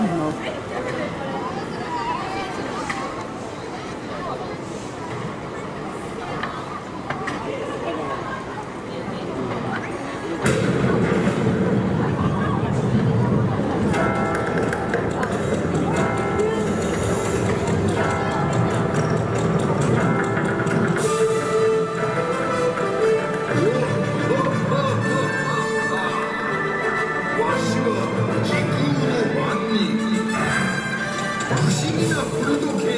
you Tudo bem.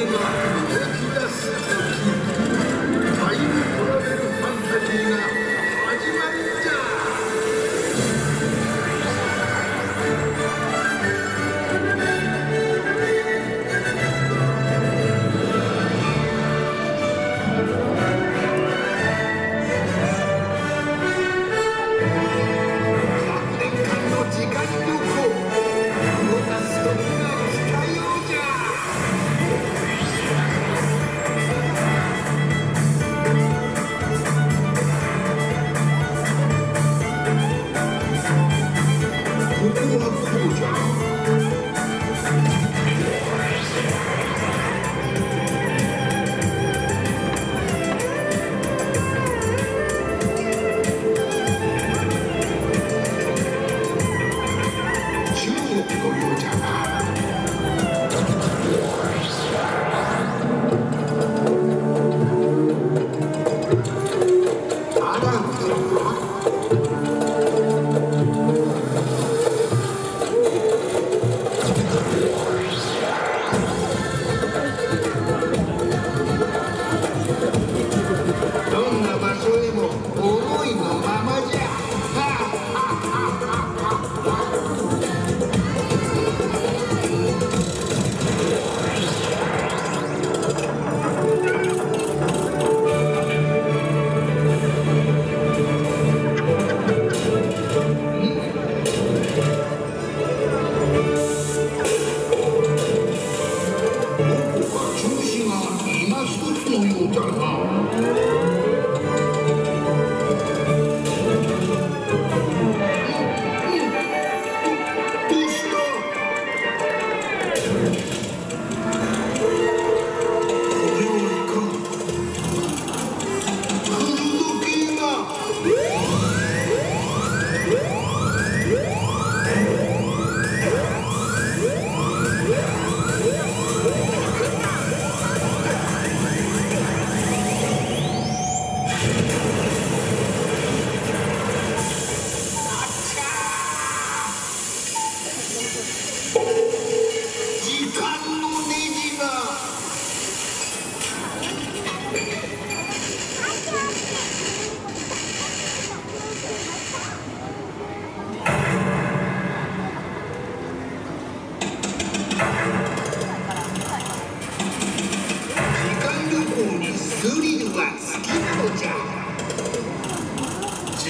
時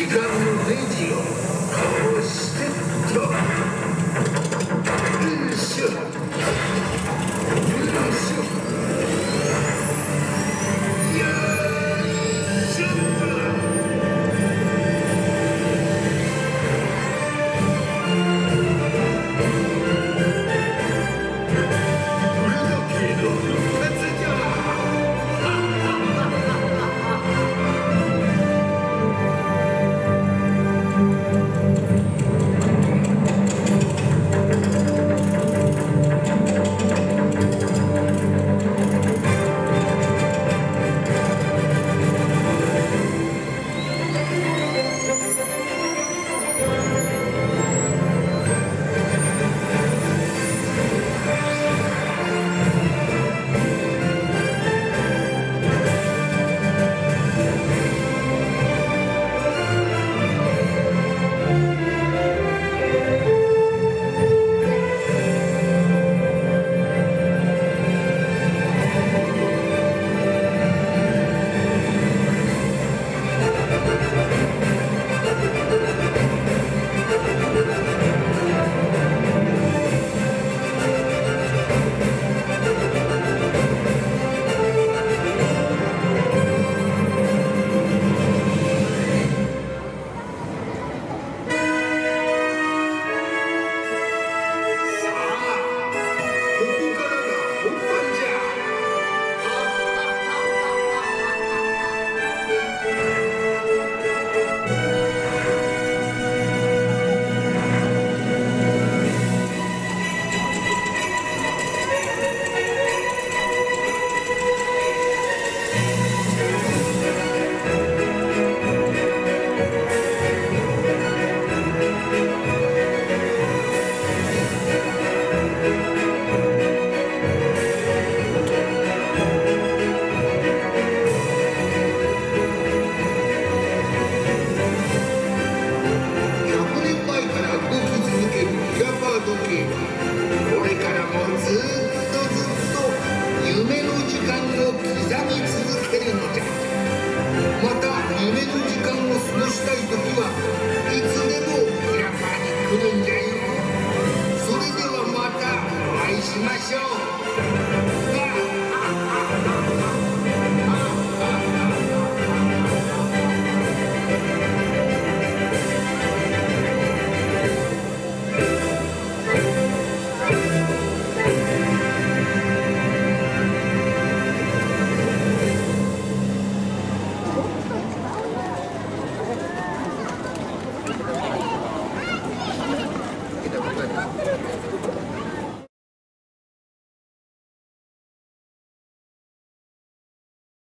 間のレジよ